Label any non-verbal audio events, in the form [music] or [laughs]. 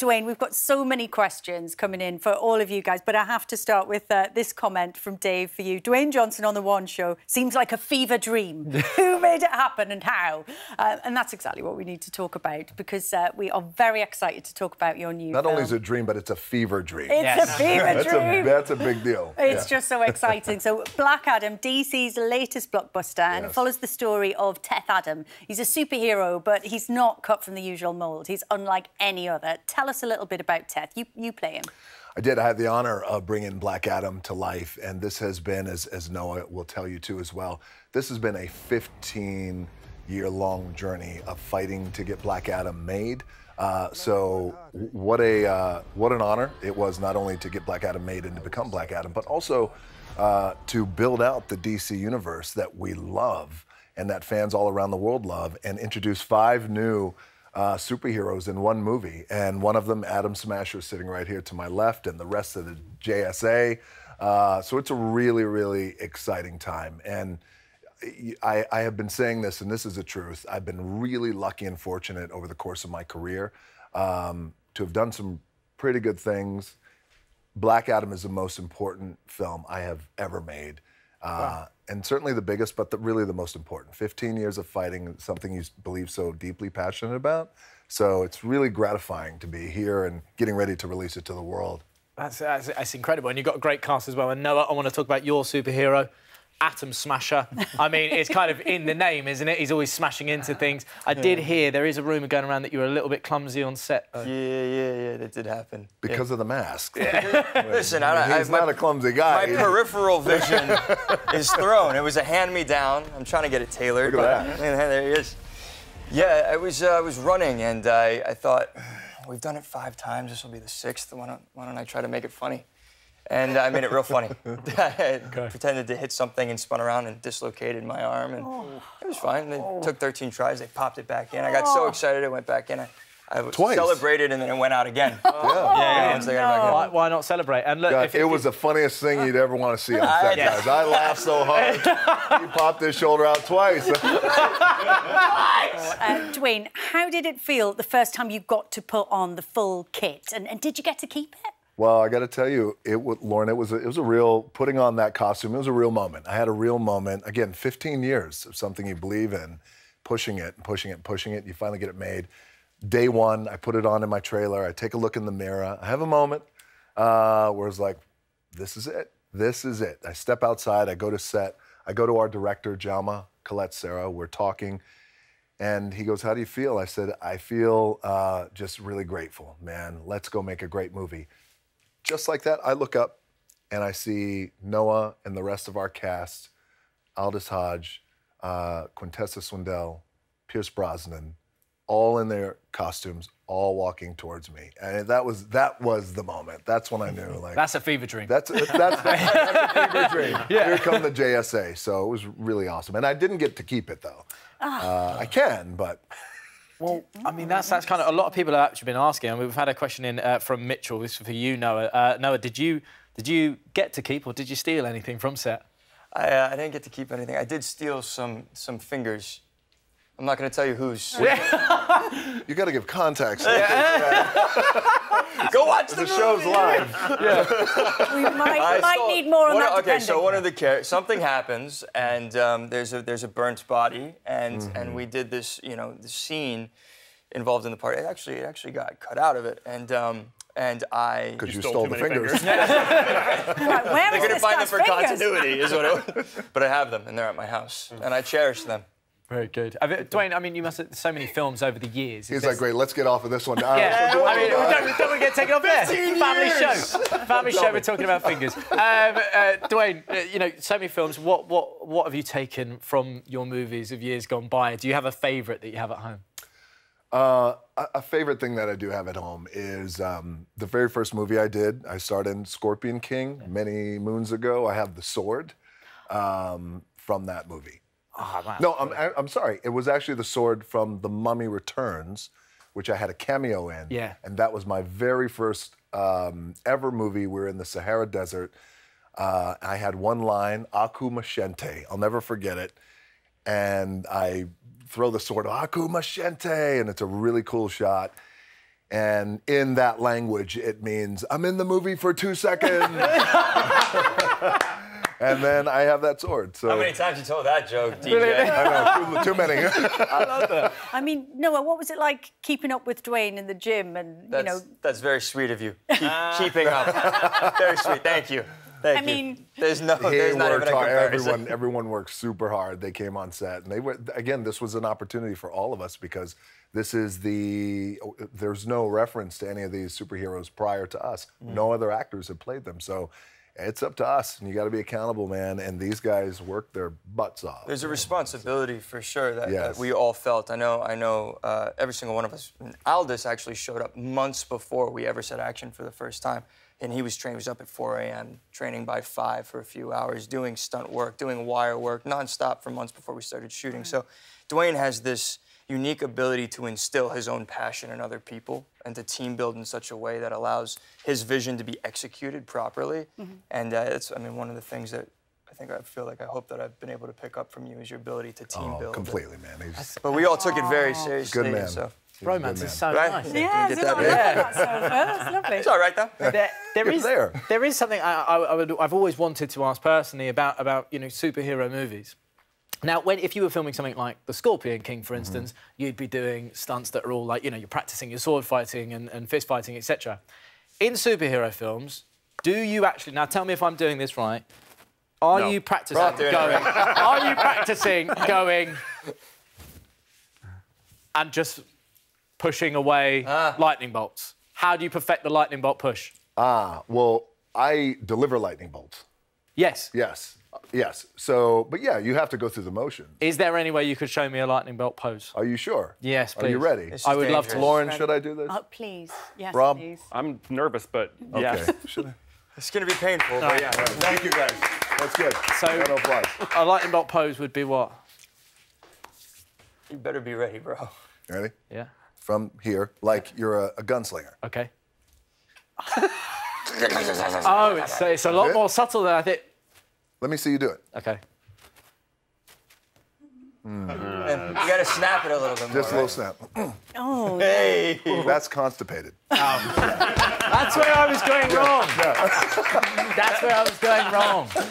Dwayne, we've got so many questions coming in for all of you guys, but I have to start with uh, this comment from Dave for you. Dwayne Johnson on the One Show seems like a fever dream. [laughs] Who made it happen and how? Uh, and that's exactly what we need to talk about because uh, we are very excited to talk about your new. Not film. only is it a dream, but it's a fever dream. It's yes. [laughs] a fever that's dream. A, that's a big deal. [laughs] It's yeah. just so exciting. so Black Adam, DC's latest blockbuster, and yes. it follows the story of Teth Adam. He's a superhero, but he's not cut from the usual mold. He's unlike any other. Tell us a little bit about Teth. You, you play him. I did. I had the honor of bringing Black Adam to life, and this has been, as, as Noah will tell you too as well, this has been a 15 year long journey of fighting to get Black Adam made. Uh, so what a uh, what an honor it was not only to get Black Adam made and to become Black Adam, but also uh, to build out the DC universe that we love and that fans all around the world love, and introduce five new uh, superheroes in one movie. And one of them, Atom Smasher, sitting right here to my left, and the rest of the JSA. Uh, so it's a really, really exciting time. And I, I, have been saying this, and this is the truth. I've been really lucky and fortunate over the course of my career um, to have done some pretty good things. Black Adam is the most important film I have ever made. Uh, wow and certainly the biggest, but the, really the most important. 15 years of fighting something you believe so deeply passionate about. So it's really gratifying to be here and getting ready to release it to the world. That's, that's, that's incredible. And you've got a great cast as well. And Noah, I want to talk about your superhero. Atom Smasher. I mean, it's kind of in the name, isn't it? He's always smashing into things. I did hear there is a rumour going around that you were a little bit clumsy on set. Though. Yeah, yeah, yeah, that did happen. Because yeah. of the mask. Yeah. [laughs] Listen, I, I, he's I, not a clumsy guy. My peripheral [laughs] vision is thrown. It was a hand-me-down. I'm trying to get it tailored. Look at that. there he is. Yeah, I was, uh, I was running, and I, I thought, we've done it five times. This will be the sixth. Why don't, why don't I try to make it funny? And I made it real funny. [laughs] [laughs] I okay. pretended to hit something and spun around and dislocated my arm, and oh. it was fine. They oh. took 13 tries. They popped it back in. I got so oh. excited, I went back in. I, I Twice. celebrated and then it went out again. [laughs] Yeah, yeah. yeah. No. Why, why, not celebrate? And look, if, it if, was the funniest thing you'd ever want to see on set, guys. I laughed so hard. he popped his shoulder out twice. uh, Dwayne, how did it feel the first time you got to put on the full kit, and, and did you get to keep it? Well, I got to tell you, it Lauren, it was a, it was a real putting on that costume. It was a real moment. I had a real moment. Again, 15 years of something you believe in, pushing it, and pushing it, and pushing it. You finally get it made. Day one, I put it on in my trailer. I take a look in the mirror. I have a moment uh, where it's like, this is it. This is it. I step outside. I go to set. I go to our director, Jalma Colette Serra. We're talking. And he goes, How do you feel? I said, I feel uh, just really grateful, man. Let's go make a great movie just like that, I look up and I see Noah and the rest of our cast, Aldis Hodge, uh, Quintessa Swindell, Pierce Brosnan, all in their costumes, all walking towards me, and that was that was the moment. That's when I knew, like, that's a fever dream. That's that's, that's a fever [laughs] dream. Yeah. Here come the JSA. So it was really awesome, and I didn't get to keep it though. Oh. Uh, I can, but. Well, I mean, that's that's kind of a lot of people have actually been asking, and we've had a question in uh, from Mitchell. This is for you, Noah. Uh, Noah, did you did you get to keep or did you steal anything from set? I, uh, I didn't get to keep anything. I did steal some some fingers. I'm not going to tell you whose. [laughs] you got to give context. [laughs] [laughs] Go watch the, the show's live. [laughs] yeah. We might, we might need more on one, that. Okay, so one of the char- something happens, and um, there's a there's a burnt body, and mm-hmm. and we did this, you know, the scene involved in the party. It actually it actually got cut out of it, and. Um, and I because you, stole, stole the fingers. fingers. [laughs] right, where they couldn't find them for fingers? continuity, is what it was. But I have them, and they're at my house, and I cherish them. Very good. I mean, Dwayne, I mean, you must have so many films over the years. He's like, great, let's get off of this one. [laughs] Uh, yeah, I mean, don't, don't we get taken off there? [laughs] Family years. show. Family show, we're talking about fingers. [laughs] Um, uh, Dwayne, uh, you know, so many films. What, what, what have you taken from your movies of years gone by? Do you have a favourite that you have at home? Uh, a favorite thing that I do have at home is um, the very first movie I did. I starred in Scorpion King many moons ago. I have the sword um, from that movie. Oh, wow. No, I'm, I'm sorry. It was actually the sword from The Mummy Returns, which I had a cameo in. Yeah. And that was my very first um, ever movie. We are in the Sahara Desert. Uh, I had one line, Aku Machente. I'll never forget it. And I throw the sword, Aku Machente, and it's a really cool shot. And in that language, it means I'm in the movie for two seconds. [laughs] and then I have that sword. So How many times you told that joke, DJ? I know, too, too many. [laughs] I mean, Noah, what was it like keeping up with Dwayne in the gym and, That's, you know, that's very sweet of you. Keep, keeping up. very sweet. Thank you. Thank I you. mean- there's no, there's not even a hard. comparison. Everyone, everyone worked super hard. They came on set, and they were again. This was an opportunity for all of us because this is the. There's no reference to any of these superheroes prior to us. Mm. No other actors have played them, so it's up to us, and you got to be accountable, man. And these guys work their butts off. There's a responsibility for sure that, that we all felt. I know, I know. Uh, every single one of us. And Aldis actually showed up months before we ever set action for the first time, and he was trained. He was up at 4 a.m. training by five for a few hours, doing stunt work, doing wire work, nonstop for months before we started shooting. So, Dwayne has this unique ability to instill his own passion in other people and to team build in such a way that allows his vision to be executed properly. And uh, it's, I mean, one of the things that I think I feel like I hope that I've been able to pick up from you is your ability to team Oh, build. completely, man. He's But we all took it very seriously. good man. So. A good Bromance man. is so Right? nice. Yeah. yeah, get that it? Yeah, that's so that's lovely. It's all right though. there, there [laughs] It's is there. there is something I, I, I would, I've always wanted to ask personally about about you know superhero movies. Now, when if you were filming something like The Scorpion King, for instance, you'd be doing stunts that are all like you know you're practicing your sword fighting and, and fist fighting, etc. In superhero films, do you actually now tell me if I'm doing this right? Are No. you practicing Right, doing it going? Are you practicing [laughs] going and just pushing away lightning bolts? How do you perfect the lightning bolt push? Ah, well, I deliver lightning bolts. Yes. Yes, yes. So, but yeah, you have to go through the motion. Is there any way you could show me a lightning bolt pose? Are you sure? Yes, Are you ready? I would love to. dangerous. Lauren, should I do this? Oh, please. Yes, Rob? please. I'm nervous, but yeah. Okay. [laughs] Should I? It's gonna be painful, but yeah. Thank you, guys. That's good. So- Round of. A lightning bolt pose would be what? You better be ready, bro. Ready? Yeah. From here, like you're a, a gunslinger. Okay. [laughs] oh, it's, it's a lot it? more subtle than I think. Let me see you do it. Okay. And you gotta snap it a little bit more. Just a little right? snap. [clears throat] Oh, Hey. That's constipated. [laughs] Oh. That's where I was going wrong. That's where I was going wrong.